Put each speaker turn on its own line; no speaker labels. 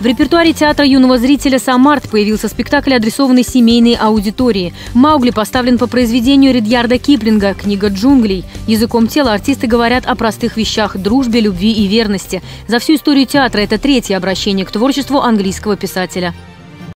В репертуаре театра юного зрителя «Самарт» появился спектакль, адресованный семейной аудитории. «Маугли» поставлен по произведению Редьярда Киплинга «Книга джунглей». Языком тела артисты говорят о простых вещах – дружбе, любви и верности. За всю историю театра это третье обращение к творчеству английского писателя.